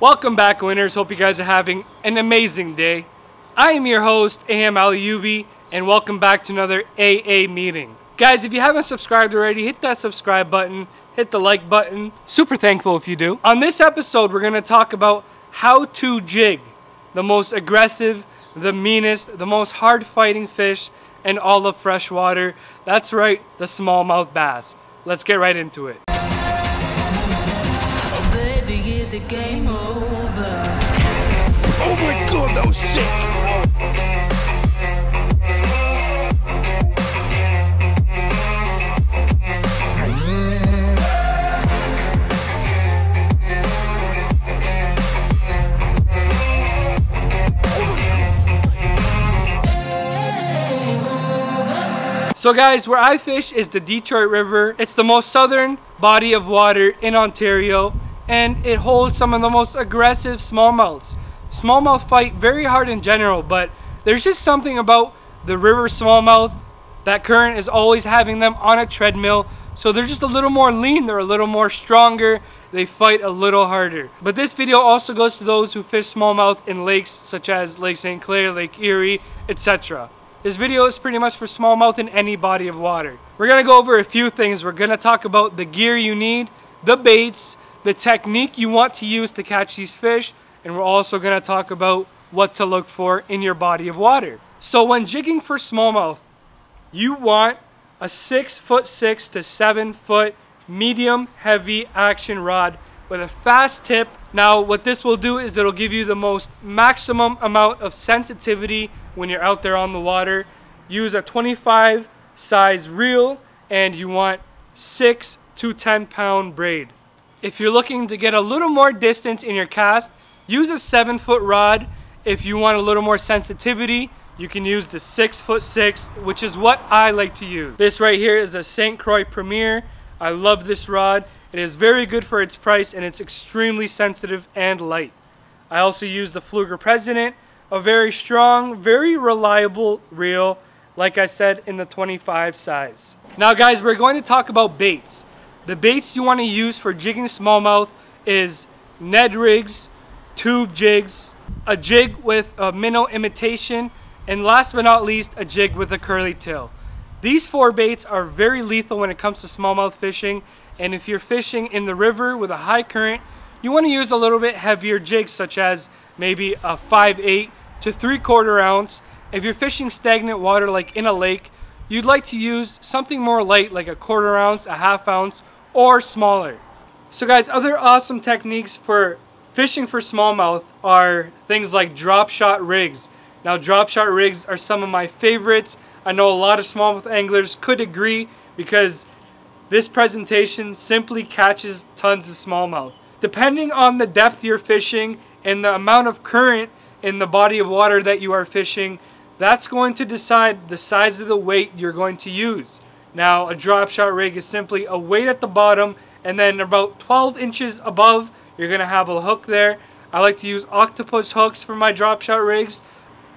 Welcome back, winners. Hope you guys are having an amazing day. I am your host, AM Aliubi, and welcome back to another AA meeting. Guys, if you haven't subscribed already, hit that subscribe button, hit the like button. Super thankful if you do. On this episode, we're going to talk about how to jig the most aggressive, the meanest, the most hard fighting fish in all of freshwater. That's right, the smallmouth bass. Let's get right into it. The game over? Oh my god, that was sick! So guys, where I fish is the Detroit River. It's the most southern body of water in Ontario and it holds some of the most aggressive smallmouths. Smallmouth fight very hard in general, but there's just something about the river smallmouth. That current is always having them on a treadmill, so they're just a little more lean, they're a little more stronger, they fight a little harder. But this video also goes to those who fish smallmouth in lakes such as Lake St. Clair, Lake Erie, etc. This video is pretty much for smallmouth in any body of water. We're gonna go over a few things. We're gonna talk about the gear you need, the baits, the technique you want to use to catch these fish, and we're also gonna talk about what to look for in your body of water. So when jigging for smallmouth, you want a six foot six to seven foot medium heavy action rod with a fast tip. Now what this will do is it'll give you the most maximum amount of sensitivity when you're out there on the water. Use a 25 size reel and you want six to 10 pound braid. If you're looking to get a little more distance in your cast, use a seven foot rod. If you want a little more sensitivity, you can use the six foot six, which is what I like to use. This right here is a St. Croix Premier. I love this rod. It is very good for its price and it's extremely sensitive and light. I also use the Pflueger President, a very strong, very reliable reel, like I said, in the 25 size. Now guys, we're going to talk about baits. The baits you want to use for jigging smallmouth is Ned rigs, tube jigs, a jig with a minnow imitation, and last but not least, a jig with a curly tail. These four baits are very lethal when it comes to smallmouth fishing, and if you're fishing in the river with a high current, you want to use a little bit heavier jigs, such as maybe a 5/8 to 3 quarter ounce. If you're fishing stagnant water like in a lake, you'd like to use something more light like a quarter ounce, a half ounce, or smaller. So guys, other awesome techniques for fishing for smallmouth are things like drop shot rigs. Now drop shot rigs are some of my favorites. I know a lot of smallmouth anglers could agree because this presentation simply catches tons of smallmouth. Depending on the depth you're fishing and the amount of current in the body of water that you are fishing, that's going to decide the size of the weight you're going to use. Now, a drop shot rig is simply a weight at the bottom and then about 12 inches above, you're going to have a hook there. I like to use octopus hooks for my drop shot rigs.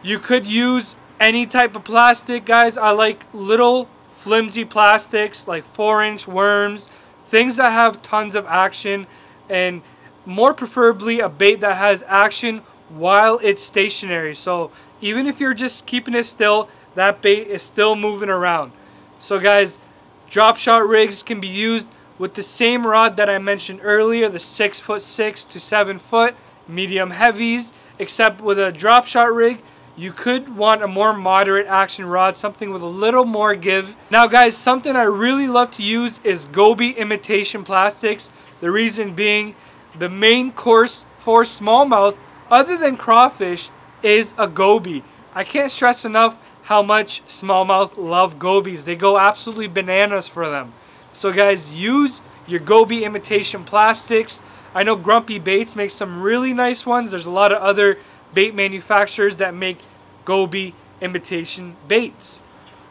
You could use any type of plastic, guys. I like little flimsy plastics like 4 inch worms, things that have tons of action and more preferably a bait that has action while it's stationary. So even if you're just keeping it still, that bait is still moving around. So guys, drop shot rigs can be used with the same rod that I mentioned earlier, the six foot six to seven foot medium heavies, except with a drop shot rig, you could want a more moderate action rod, something with a little more give. Now guys, something I really love to use is Goby imitation plastics. The reason being, the main course for smallmouth, other than crawfish, is a goby. I can't stress enough how much smallmouth love gobies. They go absolutely bananas for them. So guys, use your goby imitation plastics. I know Grumpy Baits makes some really nice ones. There's a lot of other bait manufacturers that make goby imitation baits.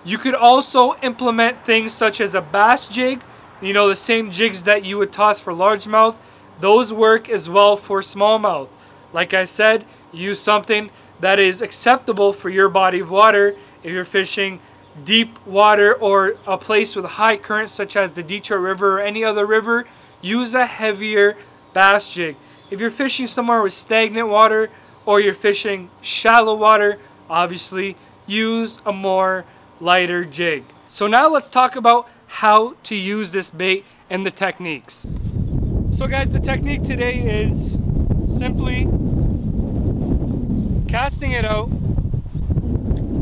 You could also implement things such as a bass jig, you know, the same jigs that you would toss for largemouth. Those work as well for smallmouth. Like I said, use something that is acceptable for your body of water if you're fishing deep water or a place with high currents such as the Detroit River or any other river, use a heavier bass jig. If you're fishing somewhere with stagnant water or you're fishing shallow water, obviously use a more lighter jig. So now let's talk about how to use this bait and the techniques. So guys, the technique today is simply casting it out,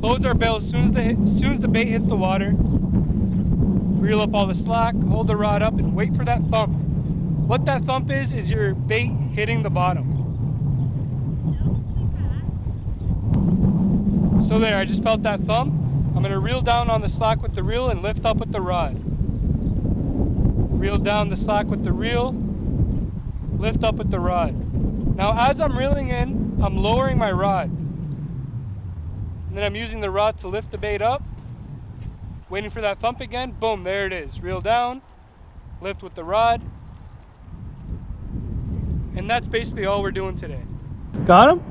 close our bill as soon as the as soon as the bait hits the water, reel up all the slack, hold the rod up and wait for that thump. What that thump is is your bait hitting the bottom. So there, I just felt that thump. I'm gonna reel down on the slack with the reel and lift up with the rod. Reel down the slack with the reel, lift up with the rod. Now as I'm reeling in, I'm lowering my rod. And then I'm using the rod to lift the bait up, waiting for that thump again, boom, there it is. Reel down, lift with the rod. And that's basically all we're doing today. Got him?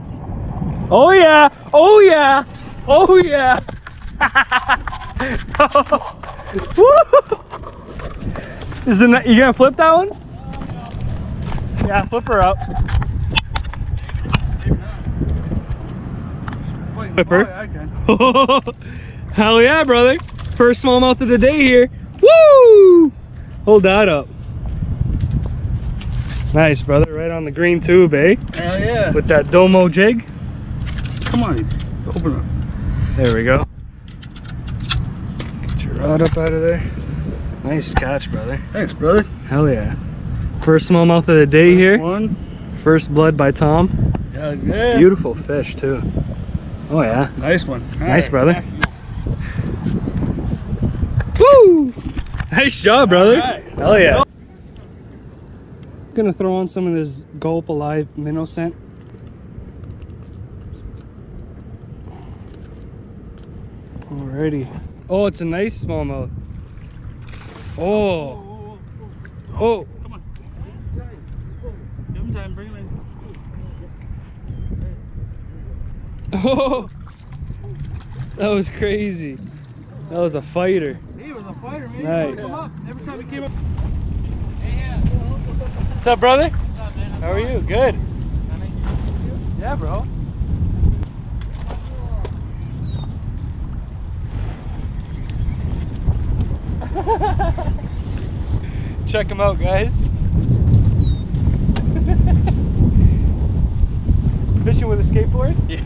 Oh yeah, oh yeah, oh yeah. Is it not, you gonna flip that one? Yeah, flip her up. Flipper. I can. Hell yeah, brother. First smallmouth of the day here. Woo! Hold that up. Nice, brother. Right on the green tube, eh? Hell yeah. With that Domo jig. Come on. Open up. There we go. Get your rod up out of there. Nice catch, brother. Thanks, brother. Hell yeah. First smallmouth of the day here. One. First blood by Tom. Hell yeah. Beautiful fish, too. Oh, yeah. Nice one. All Nice, right. brother. Woo! Nice job, brother. Alright. Hell yeah. Gonna throw on some of this Gulp Alive minnow scent. Alrighty. Oh, it's a nice smallmouth. Oh. Oh. Come on. Give him time. Bring him in. Oh. That was crazy. That was a fighter. He was a fighter, man. Nice. He come up. Every time he came up. What's up, brother? How are you? Good. Yeah, bro. Check him out, guys. Fishing with a skateboard? Yeah.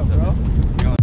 Awesome, bro.